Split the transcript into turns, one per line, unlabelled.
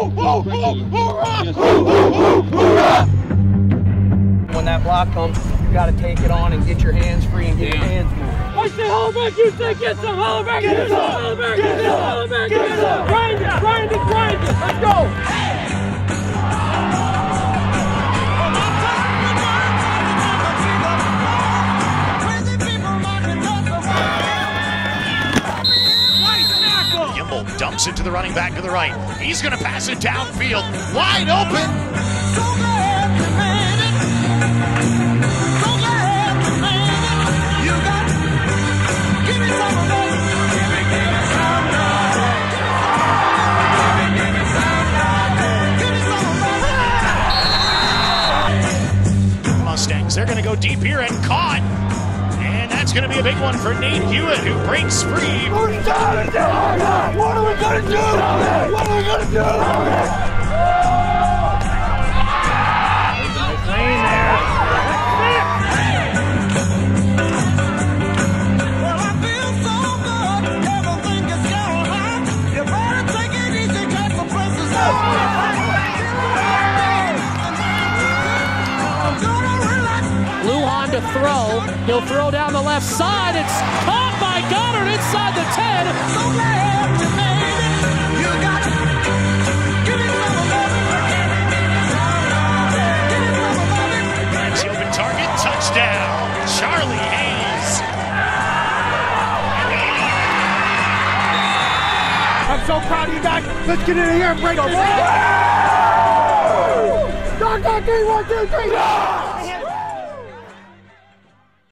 When that block comes, you got to take it on and get your hands free and get your hands moving.
I say Hollaback, you say get some Hollaback, get some Hollaback, get some Hollaback, get some. Grind it, grind it, grind it. Let's go.
Gimbel dumps it to the running back to the right. He's going to pass it downfield. Wide open. Mustangs, they're going to go deep here and caught. And that's going to be a big one for Nate Hewitt, who breaks free.
What are we gonna do? What are we gonna do?
Lujan to throw. He'll throw down the left side. It's caught by Goddard inside the 10.
So proud of you guys. Let's get in here and break dog, three, one, two, three.